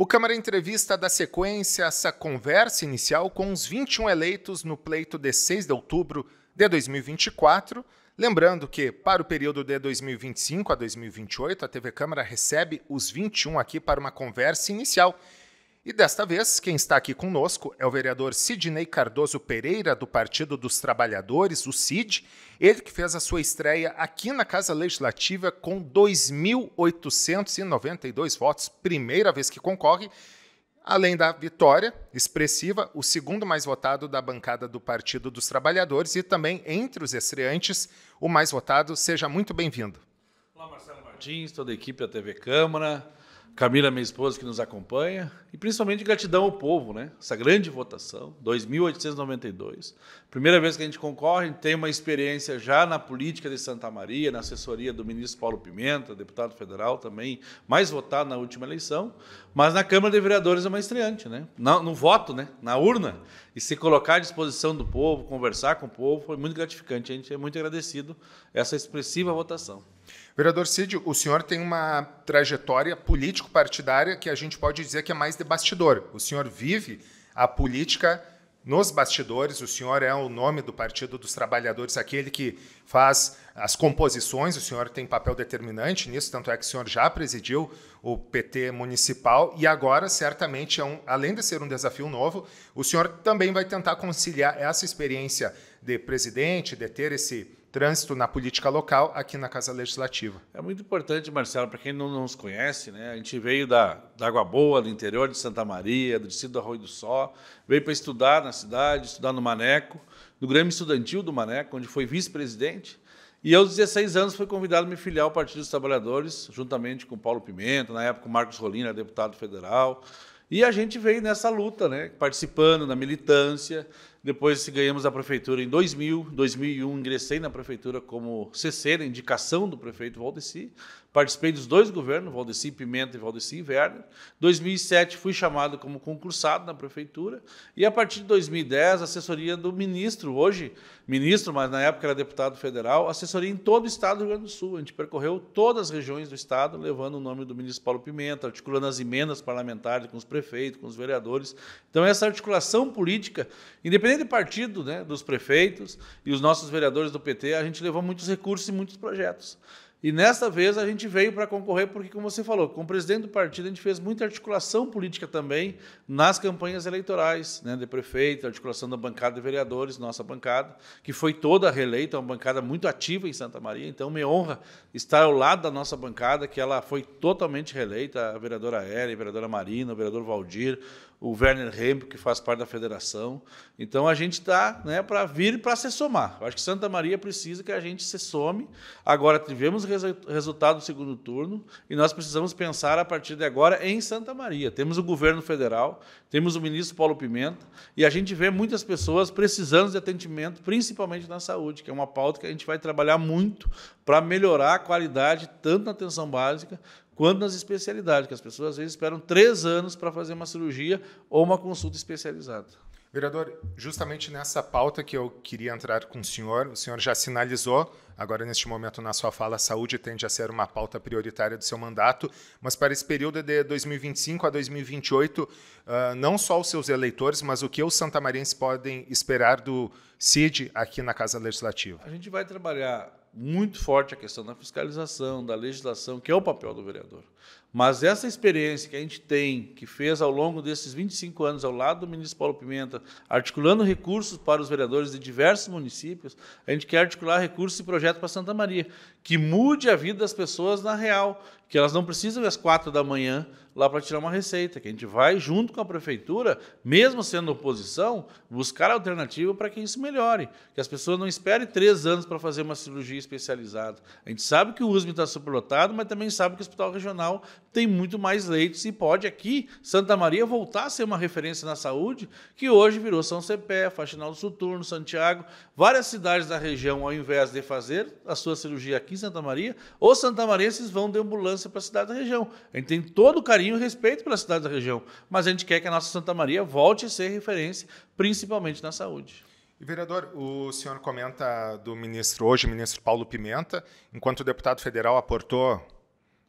O Câmara Entrevista dá sequência a essa conversa inicial com os 21 eleitos no pleito de 6 de outubro de 2024. Lembrando que, para o período de 2025 a 2028, a TV Câmara recebe os 21 aqui para uma conversa inicial e desta vez, quem está aqui conosco é o vereador Sidney Cardoso Pereira, do Partido dos Trabalhadores, o CID. Ele que fez a sua estreia aqui na Casa Legislativa com 2.892 votos, primeira vez que concorre. Além da vitória expressiva, o segundo mais votado da bancada do Partido dos Trabalhadores e também entre os estreantes, o mais votado. Seja muito bem-vindo. Olá, Marcelo Martins, toda a equipe da TV Câmara. Camila, minha esposa, que nos acompanha, e principalmente gratidão ao povo, né? Essa grande votação, 2.892. Primeira vez que a gente concorre, tem uma experiência já na política de Santa Maria, na assessoria do ministro Paulo Pimenta, deputado federal também, mais votado na última eleição, mas na Câmara de Vereadores é uma estreante, né? No, no voto, né? Na urna, e se colocar à disposição do povo, conversar com o povo, foi muito gratificante. A gente é muito agradecido essa expressiva votação. Vereador Cid, o senhor tem uma trajetória político-partidária que a gente pode dizer que é mais de bastidor. O senhor vive a política nos bastidores, o senhor é o nome do Partido dos Trabalhadores, aquele que faz as composições, o senhor tem papel determinante nisso, tanto é que o senhor já presidiu o PT municipal e agora, certamente, é um, além de ser um desafio novo, o senhor também vai tentar conciliar essa experiência de presidente, de ter esse trânsito na política local aqui na Casa Legislativa. É muito importante, Marcelo, para quem não nos conhece, né? a gente veio da, da Água Boa, do interior de Santa Maria, do distrito do Arroio do Sol, veio para estudar na cidade, estudar no Maneco, no Grêmio Estudantil do Maneco, onde foi vice-presidente. E aos 16 anos foi convidado a me filiar ao Partido dos Trabalhadores, juntamente com Paulo Pimenta, na época o Marcos Rolina, deputado federal. E a gente veio nessa luta, né, participando da militância, depois ganhamos a prefeitura em 2000, 2001 ingressei na prefeitura como CC, na indicação do prefeito Valdeci. Participei dos dois governos, Valdeci Pimenta e Valdeci Werner. 2007 fui chamado como concursado na prefeitura e a partir de 2010 assessoria do ministro, hoje ministro, mas na época era deputado federal, assessoria em todo o estado do Rio Grande do Sul. A gente percorreu todas as regiões do estado, levando o nome do ministro Paulo Pimenta, articulando as emendas parlamentares com os prefeitos, com os vereadores. Então essa articulação política, independente do partido, né, dos prefeitos e os nossos vereadores do PT, a gente levou muitos recursos e muitos projetos. E nesta vez a gente veio para concorrer porque, como você falou, como presidente do partido, a gente fez muita articulação política também nas campanhas eleitorais, né, de prefeito, articulação da bancada de vereadores, nossa bancada, que foi toda reeleita, uma bancada muito ativa em Santa Maria. Então, me honra estar ao lado da nossa bancada, que ela foi totalmente reeleita, a vereadora Aérea, a vereadora Marina, o vereador Valdir, o Werner Hemp, que faz parte da federação. Então a gente está né, para vir para se somar. Eu acho que Santa Maria precisa que a gente se some. Agora tivemos resu resultado do segundo turno e nós precisamos pensar a partir de agora em Santa Maria. Temos o governo federal, temos o ministro Paulo Pimenta e a gente vê muitas pessoas precisando de atendimento, principalmente na saúde, que é uma pauta que a gente vai trabalhar muito para melhorar a qualidade tanto na atenção básica quanto nas especialidades, que as pessoas às vezes esperam três anos para fazer uma cirurgia ou uma consulta especializada. Vereador, justamente nessa pauta que eu queria entrar com o senhor, o senhor já sinalizou, agora neste momento na sua fala, a saúde tende a ser uma pauta prioritária do seu mandato, mas para esse período de 2025 a 2028, uh, não só os seus eleitores, mas o que os santamarenses podem esperar do CID aqui na Casa Legislativa? A gente vai trabalhar muito forte a questão da fiscalização, da legislação, que é o papel do vereador. Mas essa experiência que a gente tem, que fez ao longo desses 25 anos ao lado do ministro Paulo Pimenta, articulando recursos para os vereadores de diversos municípios, a gente quer articular recursos e projetos para Santa Maria, que mude a vida das pessoas na real, que elas não precisam às quatro da manhã lá para tirar uma receita, que a gente vai junto com a prefeitura, mesmo sendo oposição, buscar alternativa para que isso melhore, que as pessoas não esperem três anos para fazer uma cirurgia especializada. A gente sabe que o USM está superlotado, mas também sabe que o hospital regional tem muito mais leitos e pode aqui, Santa Maria, voltar a ser uma referência na saúde, que hoje virou São Cepé, Faxinal do Soturno, Santiago, várias cidades da região, ao invés de fazer a sua cirurgia aqui em Santa Maria, os santamarenses vão de ambulância para a cidade da região. A gente tem todo o carinho e respeito pela cidade da região, mas a gente quer que a nossa Santa Maria volte a ser referência, principalmente na saúde. E, vereador, o senhor comenta do ministro hoje, ministro Paulo Pimenta, enquanto o deputado federal aportou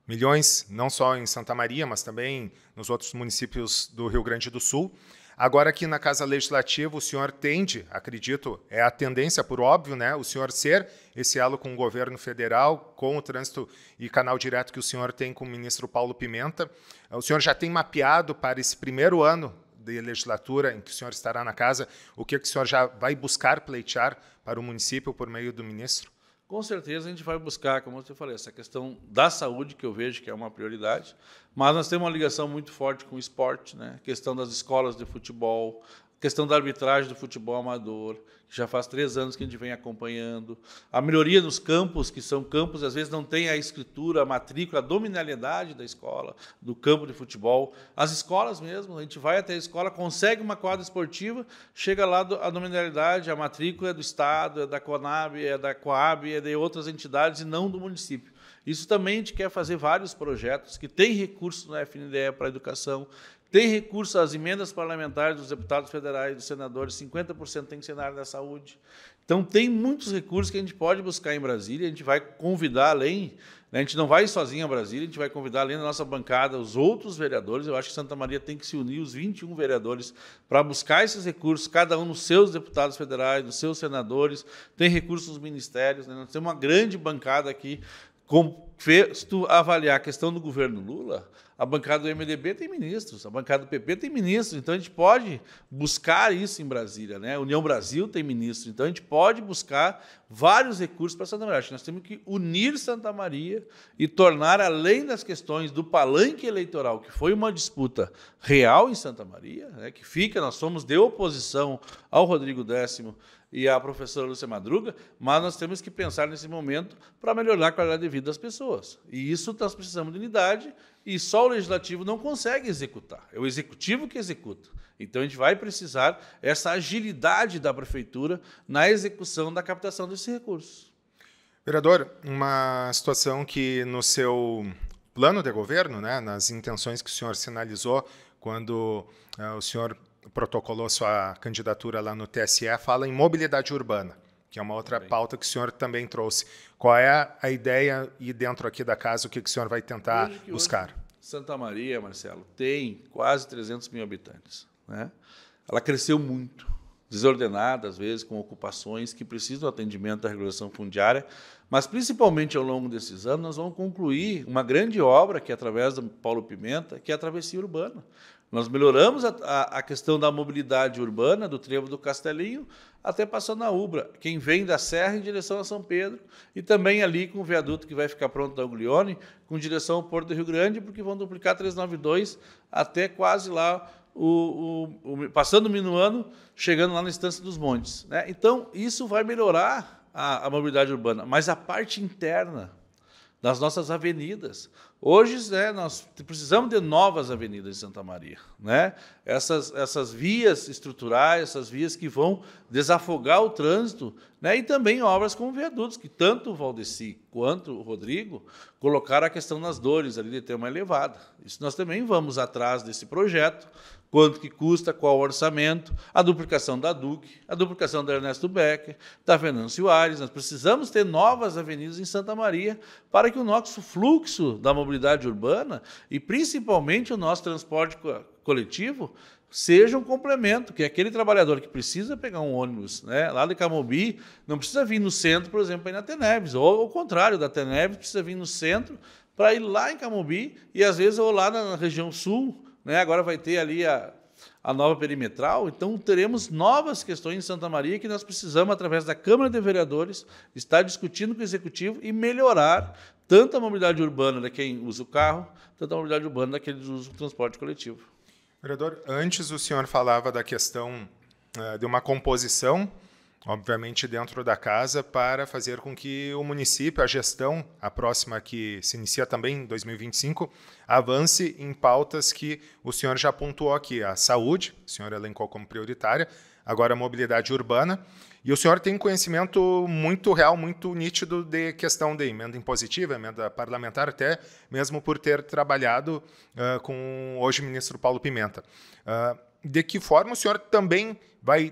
milhões, não só em Santa Maria, mas também nos outros municípios do Rio Grande do Sul. Agora, aqui na Casa Legislativa, o senhor tende, acredito, é a tendência, por óbvio, né, o senhor ser esse elo com o governo federal, com o trânsito e canal direto que o senhor tem com o ministro Paulo Pimenta. O senhor já tem mapeado para esse primeiro ano de legislatura em que o senhor estará na casa, o que, que o senhor já vai buscar pleitear para o município por meio do ministro? Com certeza a gente vai buscar, como eu falei, essa questão da saúde, que eu vejo que é uma prioridade, mas nós temos uma ligação muito forte com o esporte, né? a questão das escolas de futebol, questão da arbitragem do futebol amador, que já faz três anos que a gente vem acompanhando. A melhoria nos campos, que são campos, às vezes não tem a escritura, a matrícula, a dominalidade da escola, do campo de futebol. As escolas mesmo, a gente vai até a escola, consegue uma quadra esportiva, chega lá a dominalidade, a matrícula é do Estado, é da Conab, é da Coab, é de outras entidades e não do município. Isso também a gente quer fazer vários projetos que têm recursos no FNDE para a educação, tem recurso às emendas parlamentares dos deputados federais, dos senadores, 50% tem que ser na área da saúde. Então, tem muitos recursos que a gente pode buscar em Brasília, a gente vai convidar além, né, a gente não vai sozinho a Brasília, a gente vai convidar além da nossa bancada os outros vereadores. Eu acho que Santa Maria tem que se unir, os 21 vereadores, para buscar esses recursos, cada um nos seus deputados federais, nos seus senadores, tem recursos nos ministérios. Né, nós temos uma grande bancada aqui. Se tu avaliar a questão do governo Lula, a bancada do MDB tem ministros, a bancada do PP tem ministros, então a gente pode buscar isso em Brasília. Né? A União Brasil tem ministros, então a gente pode buscar vários recursos para Santa Maria. Nós temos que unir Santa Maria e tornar, além das questões do palanque eleitoral, que foi uma disputa real em Santa Maria, né? que fica, nós somos de oposição ao Rodrigo Décimo e à professora Lúcia Madruga, mas nós temos que pensar nesse momento para melhorar a qualidade de vida das pessoas. E isso nós precisamos de unidade e só o legislativo não consegue executar. É o executivo que executa. Então a gente vai precisar essa agilidade da prefeitura na execução da captação desses recursos. Vereador, uma situação que no seu plano de governo, né, nas intenções que o senhor sinalizou quando uh, o senhor protocolou sua candidatura lá no TSE, fala em mobilidade urbana, que é uma outra pauta que o senhor também trouxe. Qual é a ideia e dentro aqui da casa o que, que o senhor vai tentar buscar? Santa Maria, Marcelo, tem quase 300 mil habitantes. Né? Ela cresceu muito, desordenada, às vezes, com ocupações que precisam do atendimento da regulação fundiária, mas principalmente ao longo desses anos nós vamos concluir uma grande obra que é através do Paulo Pimenta, que é a travessia urbana. Nós melhoramos a, a, a, questão da mobilidade urbana do trevo do Castelinho até passando na Ubra, quem vem da Serra em direção a São Pedro, e também ali com o viaduto que vai ficar pronto da Uglione, com direção ao Porto do Rio Grande, porque vão duplicar 392 até quase lá, o, o, o passando o Minuano, chegando lá na Estância dos Montes. Né? Então, isso vai melhorar a, a mobilidade urbana, mas a parte interna das nossas avenidas. Hoje, né, nós precisamos de novas avenidas em Santa Maria. Né? Essas, essas vias estruturais, essas vias que vão desafogar o trânsito, né? e também obras como viadutos, que tanto o Valdeci quanto o Rodrigo colocaram a questão das dores ali de ter uma elevada. Isso nós também vamos atrás desse projeto, quanto que custa, qual o orçamento, a duplicação da Duque, a duplicação da Ernesto Becker, da Fernando Soares. Nós precisamos ter novas avenidas em Santa Maria para que o nosso fluxo da mobilidade urbana e principalmente o nosso transporte coletivo seja um complemento, que é aquele trabalhador que precisa pegar um ônibus né, lá de Camobi, não precisa vir no centro, por exemplo, para ir na Teneves, ou ao contrário, da Teneves precisa vir no centro para ir lá em Camobi e às vezes ou lá na região sul, né? Agora vai ter ali a, a nova perimetral, então teremos novas questões em Santa Maria que nós precisamos, através da Câmara de Vereadores, estar discutindo com o Executivo e melhorar tanto a mobilidade urbana de quem usa o carro, tanto a mobilidade urbana daqueles que usam o transporte coletivo. Vereador, antes o senhor falava da questão uh, de uma composição obviamente dentro da casa, para fazer com que o município, a gestão, a próxima que se inicia também em 2025, avance em pautas que o senhor já pontuou aqui: a saúde, o senhor elencou como prioritária, agora a mobilidade urbana. E o senhor tem conhecimento muito real, muito nítido de questão de emenda impositiva, emenda parlamentar, até mesmo por ter trabalhado uh, com hoje o ministro Paulo Pimenta. Uh, de que forma o senhor também vai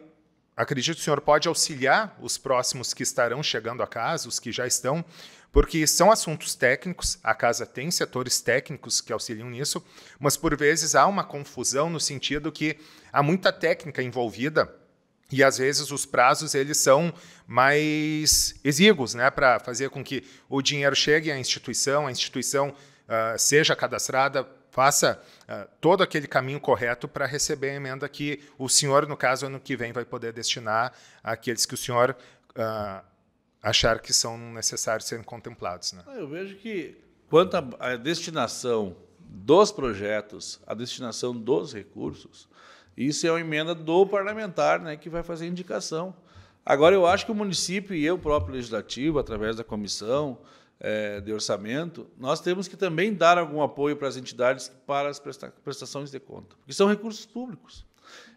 Acredito que o senhor pode auxiliar os próximos que estarão chegando a casa, os que já estão, porque são assuntos técnicos, a casa tem setores técnicos que auxiliam nisso, mas por vezes há uma confusão no sentido que há muita técnica envolvida e às vezes os prazos eles são mais exíguos, né, para fazer com que o dinheiro chegue à instituição, a instituição uh, seja cadastrada, faça uh, todo aquele caminho correto para receber a emenda que o senhor, no caso, ano que vem, vai poder destinar àqueles que o senhor uh, achar que são necessários serem contemplados. Né? Ah, eu vejo que, quanto à destinação dos projetos, a destinação dos recursos, isso é uma emenda do parlamentar né, que vai fazer indicação. Agora, eu acho que o município e eu, próprio legislativo, através da comissão é, de orçamento, nós temos que também dar algum apoio para as entidades para as prestações de conta, porque são recursos públicos.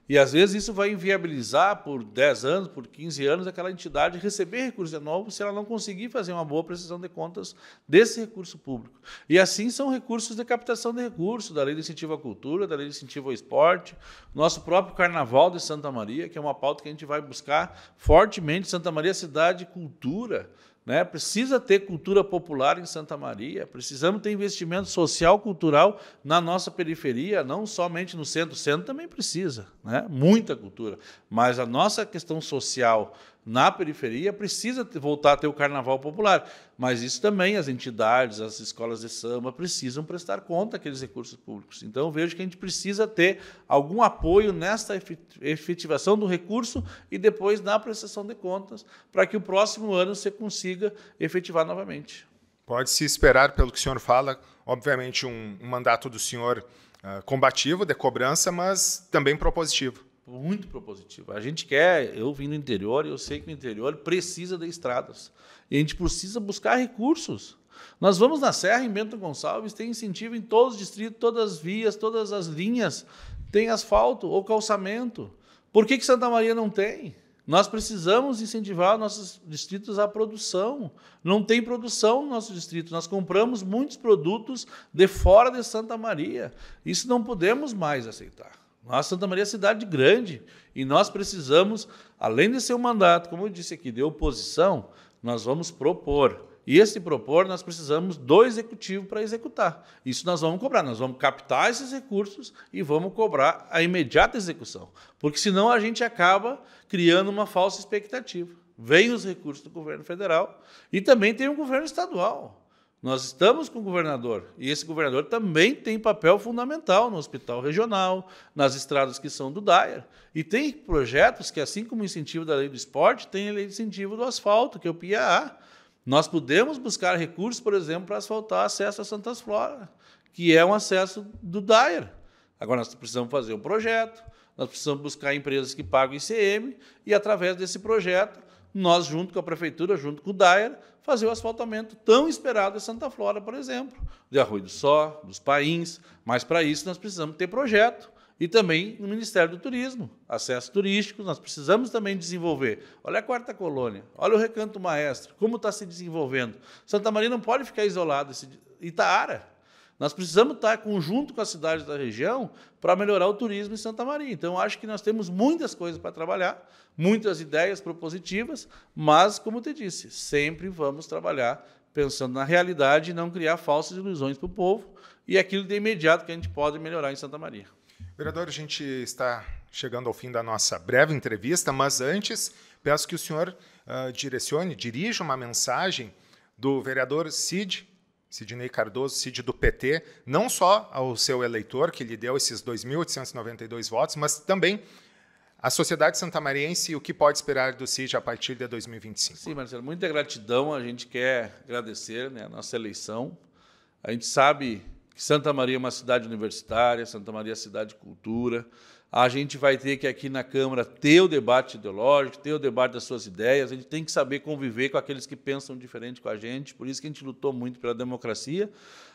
E às vezes isso vai inviabilizar por 10 anos, por 15 anos, aquela entidade receber recursos de novo se ela não conseguir fazer uma boa prestação de contas desse recurso público. E assim são recursos de captação de recursos, da Lei de Incentivo à Cultura, da Lei de Incentivo ao Esporte, nosso próprio Carnaval de Santa Maria, que é uma pauta que a gente vai buscar fortemente, Santa Maria Cidade Cultura, né? Precisa ter cultura popular em Santa Maria, precisamos ter investimento social, cultural na nossa periferia, não somente no centro. O centro também precisa, né? muita cultura. Mas a nossa questão social na periferia precisa voltar a ter o carnaval popular. Mas isso também as entidades, as escolas de samba precisam prestar conta daqueles recursos públicos. Então vejo que a gente precisa ter algum apoio nesta efetivação do recurso e depois na prestação de contas, para que o próximo ano você consiga efetivar novamente. Pode-se esperar, pelo que o senhor fala, obviamente um, um mandato do senhor uh, combativo, de cobrança, mas também propositivo muito propositivo. A gente quer, eu vim do interior, eu sei que o interior precisa de estradas. E a gente precisa buscar recursos. Nós vamos na Serra, em Bento Gonçalves, tem incentivo em todos os distritos, todas as vias, todas as linhas, tem asfalto ou calçamento. Por que, que Santa Maria não tem? Nós precisamos incentivar nossos distritos à produção. Não tem produção no nosso distrito. Nós compramos muitos produtos de fora de Santa Maria. Isso não podemos mais aceitar. Nós, Santa Maria é cidade grande e nós precisamos, além de ser um mandato, como eu disse aqui, de oposição, nós vamos propor. E esse propor, nós precisamos do executivo para executar. Isso nós vamos cobrar. Nós vamos captar esses recursos e vamos cobrar a imediata execução. Porque senão a gente acaba criando uma falsa expectativa. Vem os recursos do governo federal e também tem o governo estadual. Nós estamos com o governador e esse governador também tem papel fundamental no hospital regional, nas estradas que são do DAIR. E tem projetos que, assim como o incentivo da lei do esporte, tem a lei de incentivo do asfalto, que é o PIAA. Nós podemos buscar recursos, por exemplo, para asfaltar acesso a Santas Flora, que é um acesso do DAIR. Agora nós precisamos fazer um projeto, nós precisamos buscar empresas que pagam ICM e, através desse projeto, nós, junto com a prefeitura, junto com o DAER, fazer o asfaltamento tão esperado em Santa Flora, por exemplo, de Arroio do Só, dos Pains. Mas para isso nós precisamos ter projeto e também no Ministério do Turismo, acesso turístico, nós precisamos também desenvolver. Olha a quarta colônia, olha o Recanto Maestro, como está se desenvolvendo. Santa Maria não pode ficar isolada, Itaara, nós precisamos estar conjunto com as cidades da região para melhorar o turismo em Santa Maria. Então, acho que nós temos muitas coisas para trabalhar, muitas ideias propositivas, mas, como eu te disse, sempre vamos trabalhar pensando na realidade e não criar falsas ilusões para o povo e aquilo de imediato que a gente pode melhorar em Santa Maria. Vereador, a gente está chegando ao fim da nossa breve entrevista, mas antes peço que o senhor uh, direcione, dirija uma mensagem do vereador Cid Sidney Cardoso, Cid do PT, não só ao seu eleitor, que lhe deu esses 2.892 votos, mas também à sociedade santamariense e o que pode esperar do Cid a partir de 2025. Sim, Marcelo, muita gratidão. A gente quer agradecer né, a nossa eleição. A gente sabe que Santa Maria é uma cidade universitária, Santa Maria é cidade de cultura. A gente vai ter que aqui na Câmara ter o debate ideológico, ter o debate das suas ideias. A gente tem que saber conviver com aqueles que pensam diferente com a gente. Por isso que a gente lutou muito pela democracia.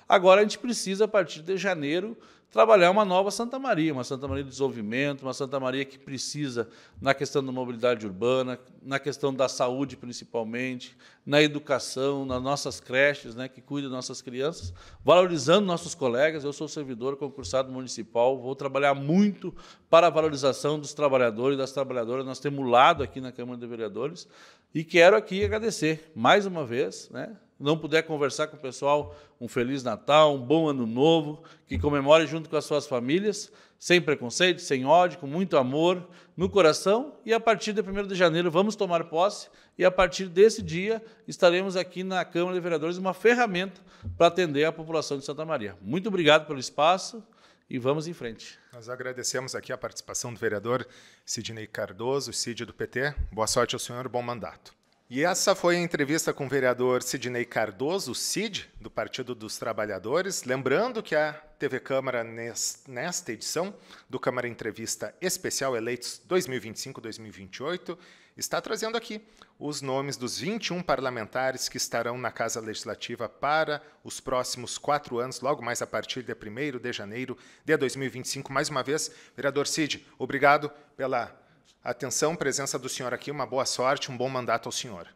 Agora a gente precisa, a partir de janeiro, trabalhar uma nova Santa Maria, uma Santa Maria de desenvolvimento, uma Santa Maria que precisa na questão da mobilidade urbana, na questão da saúde principalmente, na educação, nas nossas creches, né, que cuidam das nossas crianças, valorizando nossos colegas. Eu sou servidor concursado municipal, vou trabalhar muito para a valorização dos trabalhadores e das trabalhadoras. Nós temos lado aqui na Câmara de Vereadores e quero aqui agradecer mais uma vez, né, não puder conversar com o pessoal, um Feliz Natal, um bom Ano Novo, que comemore junto com as suas famílias, sem preconceito, sem ódio, com muito amor no coração. E a partir de 1 de janeiro vamos tomar posse e a partir desse dia estaremos aqui na Câmara de Vereadores uma ferramenta para atender a população de Santa Maria. Muito obrigado pelo espaço e vamos em frente. Nós agradecemos aqui a participação do vereador Sidney Cardoso, Cid do PT. Boa sorte ao senhor, bom mandato. E essa foi a entrevista com o vereador Sidney Cardoso, Cid, do Partido dos Trabalhadores. Lembrando que a TV Câmara, nesta edição do Câmara Entrevista Especial Eleitos 2025-2028, está trazendo aqui os nomes dos 21 parlamentares que estarão na Casa Legislativa para os próximos quatro anos, logo mais a partir de 1 de janeiro de 2025. Mais uma vez, vereador Cid, obrigado pela Atenção, presença do senhor aqui, uma boa sorte, um bom mandato ao senhor.